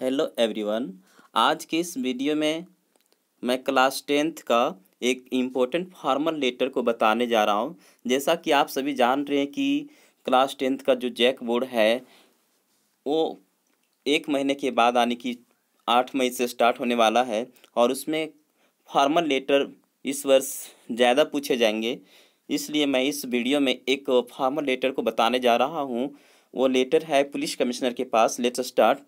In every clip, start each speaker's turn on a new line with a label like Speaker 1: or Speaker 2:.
Speaker 1: Hello everyone आज के इस वीडियो में मैं क्लास टेंथ का एक इम्पोर्टेंट फॉर्मल लेटर को बताने जा रहा हूँ। जैसा कि आप सभी जान रहे हैं कि क्लास टेंथ का जो जैक बोर्ड है, वो एक महीने के बाद आने की आठ मई से स्टार्ट होने वाला है और उसमें फॉर्मल लेटर इस वर्ष ज़्यादा पूछे जाएँगे। इसलिए मैं इस वीडियो में एक फॉर्मल लेटर को बताने जा रहा हूँ। वो लेटर है पुलिस कमिश्नर के पास। लेटर स्टार्ट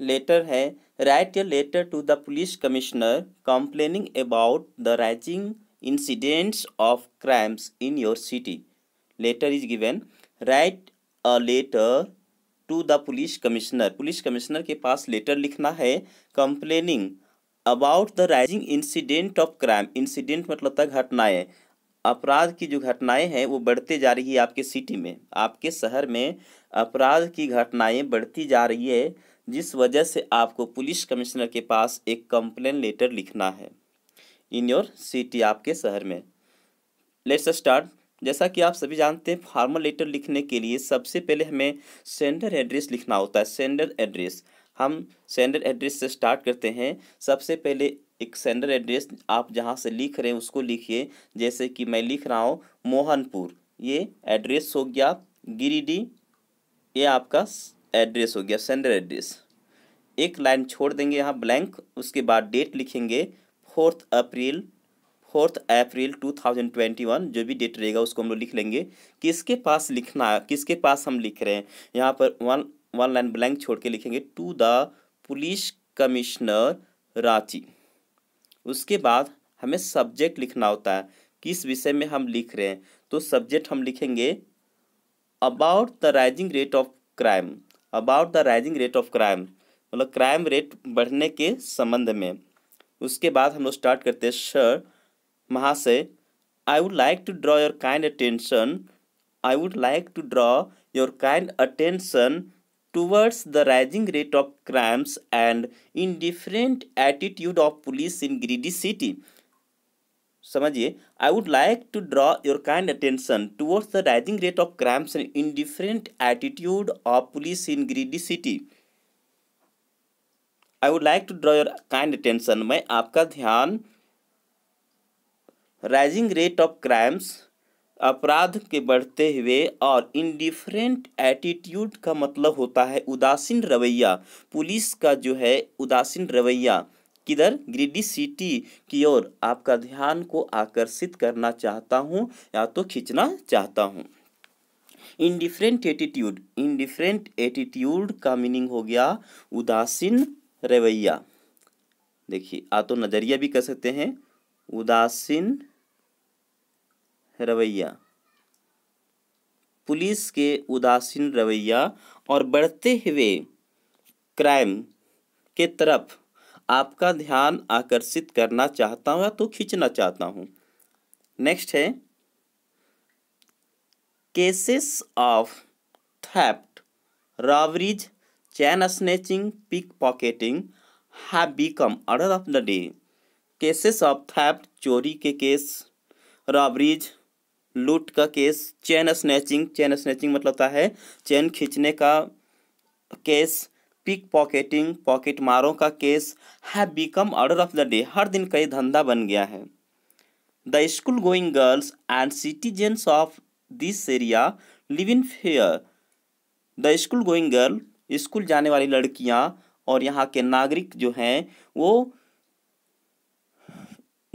Speaker 1: लेटर है। Write a letter to the police commissioner complaining about the rising incidents of crimes in your city letter is given write a letter to the police commissioner police commissioner के पास letter लिखना है complaining about the rising incident of crime incident मतलब था घटनाएँ। अपराध की जो घटनाएँ हैं, वो बढ़ते जा रही है आपके सिटी में। आपके शहर में अपराध की घटनाएँ बढ़ती जा रही है। जिस वजह से आपको पुलिस कमिश्नर के पास एक कंप्लेन लेटर लिखना है। इन योर सिटी आपके शहर में। लेट्स स्टार्ट जैसा कि आप सभी जानते हैं फॉर्मल लेटर लिखने के लिए सबसे पहले हमें सेंडर एड्रेस लिखना होता है। सेंडर एड्रेस हम सेंडर एड्रेस से स्टार्ट करते हैं। सबसे पहले एक सेंडर एड्रेस आप जहाँ से लिख रहे हैं, उसको लिखिए। जैसे कि मैं लिख रहा हूँ मोहनपुर। ये एड्रेस हो गया गिरिडीह। ये आपका एड्रेस हो गया, सेंडर एड्रेस। एक लाइन छोड़ देंगे यहाँ ब्लैंक, उसके बाद डेट लिखेंगे fourth April fourth April two thousand twenty one, जो भी डेट रहेगा उसको हम लोग लिख लेंगे। किसके पास लिखना, किसके पास हम लिख रहे हैं? यहाँ पर वन वन लाइन ब्लैंक छोड़ के लिखेंगे, to the police commissioner Ranchi. उसके बाद हमें सब्जेक्ट लिखना होता है, किस विषय में हम लिख रहे हैं? तो सब्जेक्ट हम लिखेंगे about the rising rate of crime. About the rising rate of crime मतलब क्राइम रेट बढ़ने के संबंध में। उसके बाद हम लोग स्टार्ट करते हैं सर महाशय I would like to draw your kind attention I would like to draw your kind attention towards the rising rate of crimes and indifferent attitude of police in greedy city. समझिए I would like to draw your kind attention towards the rising rate of crimes and indifferent attitude of police in greedy city I would like to draw your kind attention मैं आपका ध्यान rising rate of crimes अपराध के बढ़ते हुए और indifferent attitude का मतलब होता है उदासीन रवैया। पुलिस का जो है उदासीन रवैया। किधर? ग्रीडी सिटी की ओर। आपका ध्यान को आकर्षित करना चाहता हूँ, या तो खींचना चाहता हूँ। इनडिफरेंट एटीट्यूड इनडिफरेंट एटीट्यूड का मीनिंग हो गया उदासीन रवैया। देखिए, आ तो नज़रिया भी कर सकते हैं। उदासीन रवैया। पुलिस के उदासीन रवैया और बढ़ते हुए क्राइम के तरफ़ आपका ध्यान आकर्षित करना चाहता हूँ या तो खींचना चाहता हूँ? नेक्स्ट है cases of theft robberies chain snatching pickpocketing have become order of the day cases of theft चोरी के केस रॉबरीज लूट का case chain snatching chain snatching मतलब होता है चैन खींचने का केस पिक पॉकेटिंग पॉकेट मारों का case have become order of the day हर दिन कई धंधा बन गया है। The school going girls and citizens of this area live in fear the school going girl school जाने वाली लड़कियाँ और यहाँ के नागरिक जो हैं, वो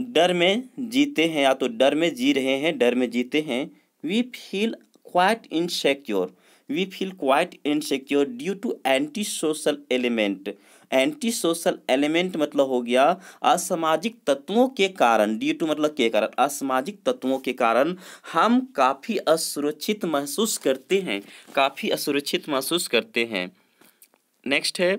Speaker 1: डर में जीते हैं या तो डर में जी रहे हैं, डर में जीते हैं। We feel quite insecure feel quite insecure due to anti social element anti social element मतलब हो गया असामाजिक तत्वों के कारण ड्यू टू मतलब के कारण, असामाजिक तत्वों के कारण हम काफ़ी असुरक्षित महसूस करते हैं, काफ़ी असुरक्षित महसूस करते हैं। नेक्स्ट है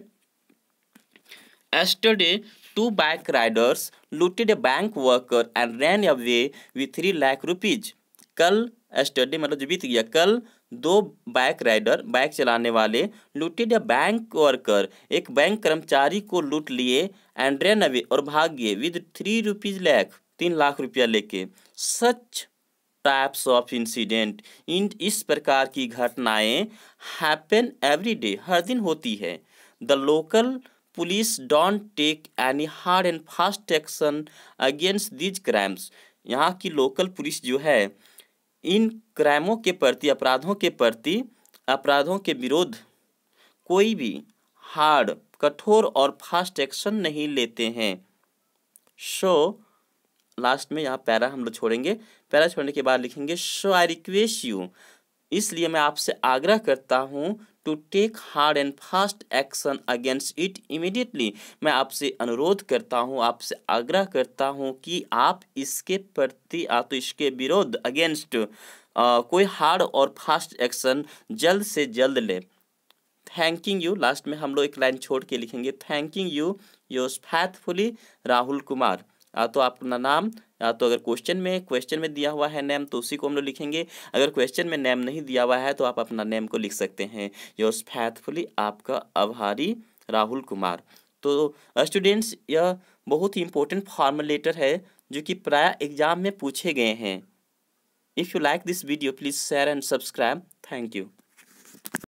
Speaker 1: yesterday two bike riders looted a bank worker and ran away with three lakh rupees कल एस्टरडे मतलब जो बीत गया, कल दो बाइक राइडर बाइक चलाने वाले लूटेड या बैंक वर्कर एक बैंक कर्मचारी को लूट लिए एंड अवे और भाग गए विद थ्री रुपीज़ लैख तीन लाख रुपया लेके। सच टाइप्स ऑफ़ इंसिडेंट इन इस प्रकार की घटनाएँ हैपन एवरी डे हर दिन होती है। The local police don't take any hard and fast action against these crimes यहाँ की लोकल पुलिस जो है इन क्राइमों के प्रति, अपराधों के प्रति, अपराधों के विरोध कोई भी हार्ड, कठोर और फास्ट एक्शन नहीं लेते हैं। सो लास्ट में यहाँ पैरा हम लोग छोड़ेंगे। पैरा छोड़ने के बाद लिखेंगे सो आई रिक्वेस्ट यू इसलिए मैं आपसे आग्रह करता हूँ to take hard and fast action against it immediately मैं आपसे अनुरोध करता हूँ, आपसे आग्रह करता हूँ कि आप इसके प्रति तो इसके विरोध अगेंस्ट कोई हार्ड और फास्ट एक्शन जल्द से जल्द ले। थैंकिंग यू लास्ट में हम लोग एक लाइन छोड़ के लिखेंगे। Thanking you your faithfully Rahul Kumar. या तो अपना नाम, या तो अगर क्वेश्चन में क्वेश्चन में दिया हुआ है नेम तो उसी को हम लोग लिखेंगे। अगर क्वेश्चन में नेम नहीं दिया हुआ है तो आप अपना नेम को लिख सकते हैं। योर फैथफुली आपका आभारी राहुल कुमार। तो स्टूडेंट्स यह बहुत ही इंपॉर्टेंट फॉर्मल लेटर है, जो कि प्राय एग्ज़ाम में पूछे गए हैं। If you like this video please share and subscribe thank you